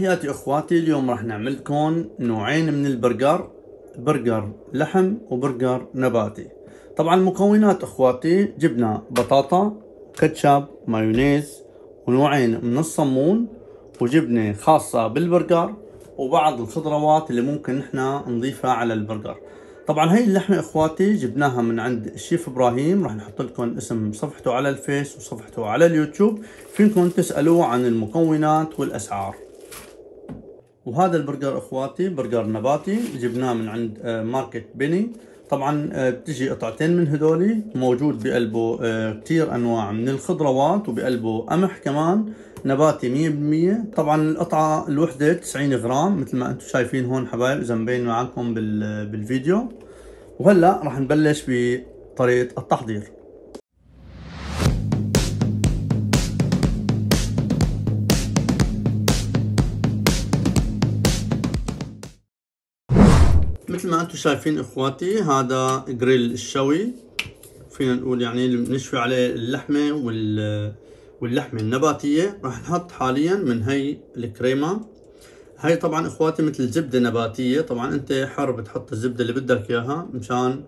تحياتي إخواتي اليوم راح نعمل لكم نوعين من البرجر برجر لحم وبرجر نباتي. طبعا المكونات إخواتي جبنا بطاطا كاتشب مايونيز ونوعين من الصمون وجبنة خاصة بالبرجر وبعض الخضروات اللي ممكن نحنا نضيفها على البرجر. طبعا هاي اللحمة إخواتي جبناها من عند الشيف إبراهيم راح نحط لكم اسم صفحته على الفيس وصفحته على اليوتيوب. فيكم تسألوه عن المكونات والأسعار. وهذا البرجر اخواتي برجر نباتي جبناه من عند آه، ماركت بيني طبعا آه، بتجي قطعتين من هدولي موجود بقلبه آه، كتير أنواع من الخضروات وبقلبه قمح كمان نباتي مية بالمية. طبعا القطعة الوحدة 90 غرام مثل ما أنتم شايفين هون حبايب إذا مبين معاكم بالفيديو. وهلأ راح نبلش بطريقة التحضير. ما أنتم شايفين اخواتي هذا جريل الشوي. فينا نقول يعني نشوي عليه اللحمة وال واللحمة النباتية. راح نحط حاليا من هي الكريمة. هاي طبعا اخواتي مثل زبدة نباتية طبعا انت حر بتحط الزبدة اللي بدك إياها مشان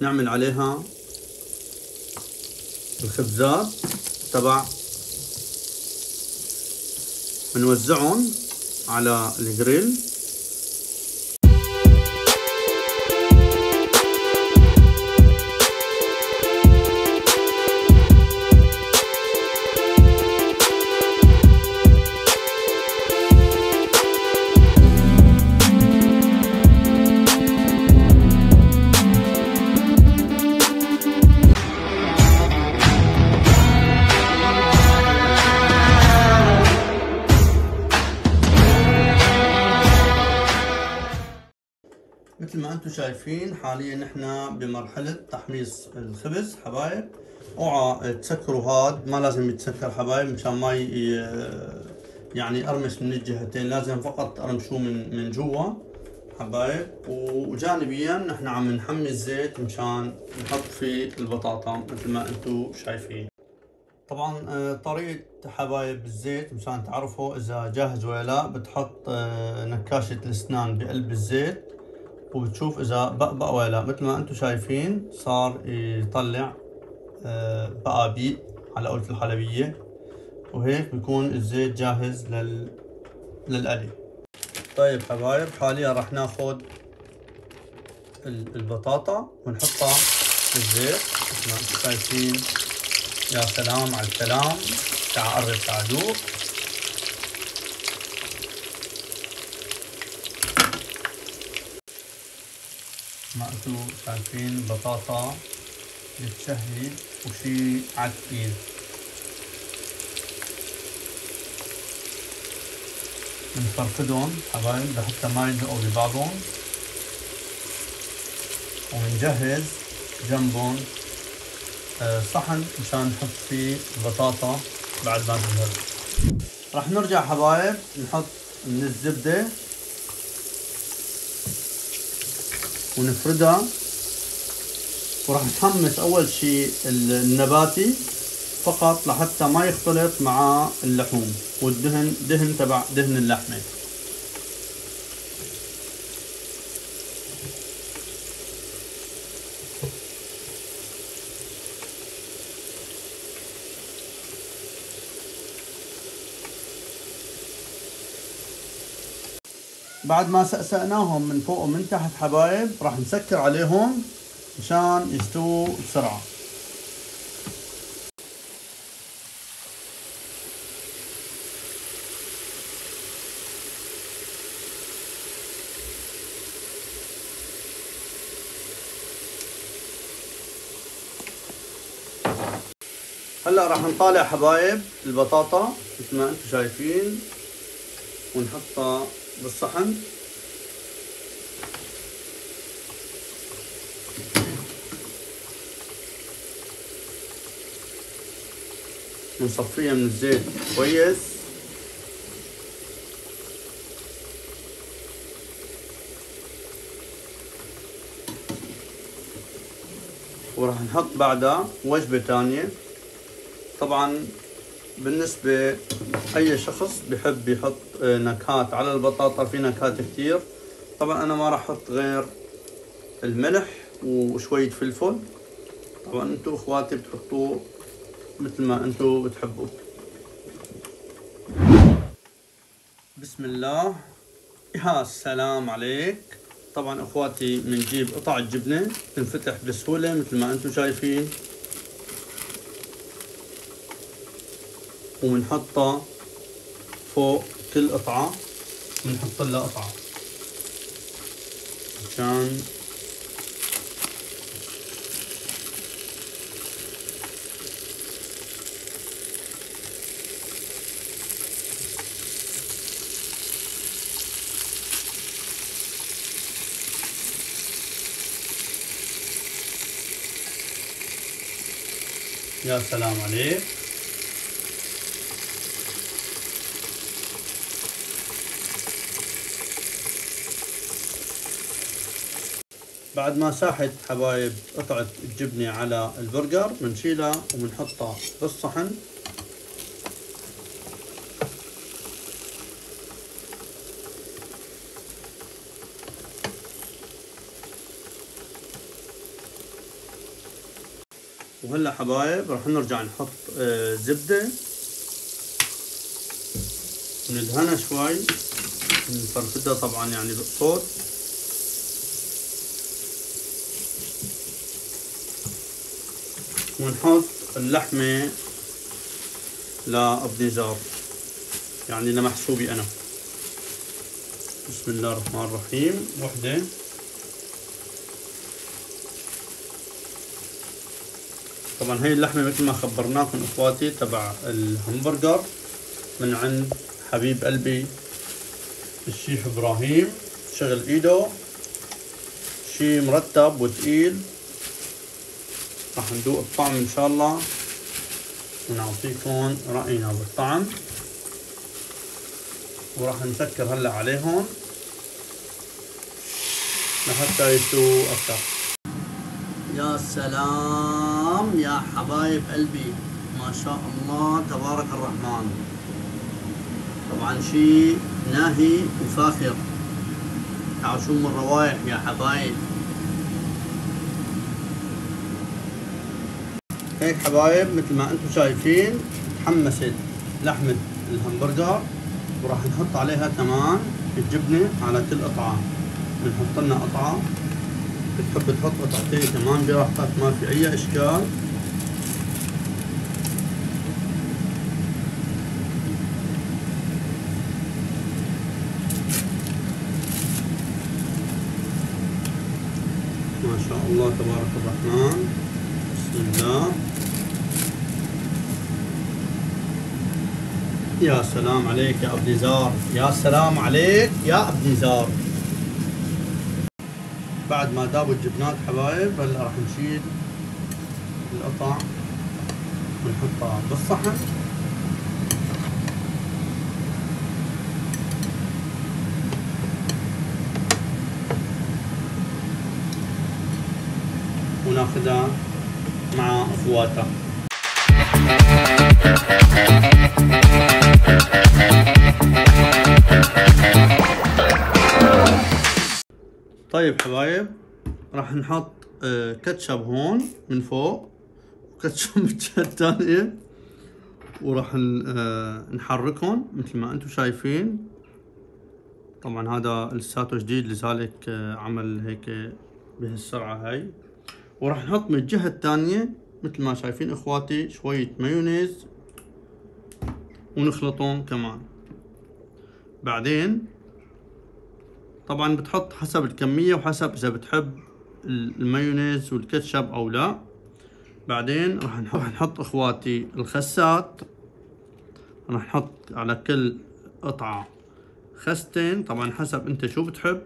نعمل عليها الخبزات تبع بنوزعهم على الجريل أنتم شايفين حاليا نحن بمرحلة تحميص الخبز حبايب. أوعى تسكروا هاد ما لازم يتسكر حبايب مشان ما يعني أرمش من الجهتين لازم فقط أرمشوه من من جوا حبايب. وجانبيا نحن عم نحمي الزيت مشان نحط فيه البطاطا مثل ما أنتم شايفين. طبعا آه، طريقة حبايب الزيت مشان تعرفوا إذا جاهز ولا لا بتحط آه، نكاشة الأسنان بقلب الزيت. وبتشوف إذا بقبق ولا لا. مثل ما أنتم شايفين صار يطلع آه، بقابيق على قولة الحلبية وهيك بيكون الزيت جاهز لل للقلي. طيب حبايب حاليا راح ناخد البطاطا ونحطها في الزيت. مثل ما أنتم شايفين يا سلام على الكلام. تعال قرب تعال دوق ما أنتم شايفين بطاطا بتشهي وشي عتقيل بنفرفدهم حبايب لحتى ما يلزقوا ببعضهم وبنجهز جنبهم آه، صحن مشان نحط فيه البطاطا بعد ما تنهر راح نرجع حبايب نحط من الزبدة ونفردها وراح نحمص أول شيء النباتي فقط لحتى ما يختلط مع اللحوم والدهن دهن تبع دهن اللحمة. بعد ما سقسقناهم من فوق ومن تحت حبايب راح نسكر عليهم مشان يستووا بسرعة. هلا راح نطالع حبايب البطاطا مثل ما أنتم شايفين ونحطها بالصحن. ونصفيها من الزيت كويس. وراح نحط بعدها وجبة تانية. طبعا بالنسبة أي شخص بحب يحط نكهات على البطاطا في نكهات كتير. طبعا أنا ما راح أحط غير الملح وشوية فلفل. طبعا انتو أخواتي بتحطوه مثل ما انتو بتحبوا بسم الله. يا سلام عليك. طبعا أخواتي بنجيب قطع الجبنة تنفتح بسهولة مثل ما أنتم شايفين. وبنحطها فوق كل قطعة بنحط لها قطعة. عشان يا سلام عليك. بعد ما ساحت حبايب قطعة الجبنة على البرجر بنشيلها وبنحطها بالصحن وهلا حبايب راح نرجع نحط آه زبدة. ندهنها شوي. نفرفتها طبعا يعني بالصوت. ونحط اللحمة لابنزار يعني لمحسوبي أنا. بسم الله الرحمن الرحيم. وحدة. طبعا هي اللحمة مثل ما خبرناكم إخواتي تبع الهمبرجر من عند حبيب قلبي الشيف إبراهيم. شغل إيده. شي مرتب وثقيل راح ندوق الطعم إن شاء الله. ونعطيكم رأينا بالطعم. وراح نسكر هلأ عليهم. لحتى يستووا أكثر. يا سلام يا حبايب قلبي. ما شاء الله تبارك الرحمن. طبعا شيء ناهي وفاخر. تعالوا من الروائح يا حبايب. هيك حبايب؟ مثل ما أنتم شايفين تحمست لحمة الهمبرجر وراح نحط عليها كمان الجبنة على كل قطعة. بنحط لنا قطعة. بتحب تحط قطعتين كمان براحتك ما في أي إشكال. ما شاء الله تبارك الرحمن بسم الله يا سلام عليك يا ابن زار يا سلام عليك يا ابن زار بعد ما دابوا الجبنات حبايب هلا راح نشيل القطع ونحطها بالصحن. وناخذها مع أخواتها. طيب حبايب راح نحط آه، كاتشب هون من فوق وكاتشب من الجهة الثانية وراح آه، نحركهم مثل ما أنتم شايفين. طبعا هذا لساته جديد لذلك آه، عمل هيك بهالسرعة هاي. وراح نحط من الجهة الثانية مثل ما شايفين إخواتي شوية مايونيز. ونخلطهم كمان. بعدين طبعا بتحط حسب الكمية وحسب إذا بتحب المايونيز والكاتشب أو لا. بعدين راح نحط إخواتي الخسات. راح نحط على كل قطعة خستين طبعا حسب أنت شو بتحب.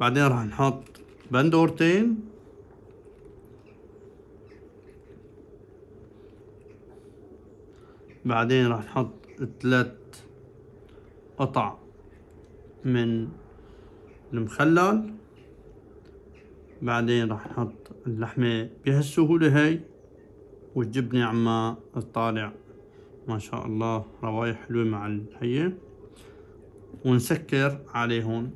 بعدين راح نحط بندورتين. بعدين راح نحط ثلاث قطع من المخلل. بعدين راح نحط اللحمة بهالسهولة هاي والجبنة عما تطالع ما شاء الله روايح حلوة مع الهية ونسكر عليهم.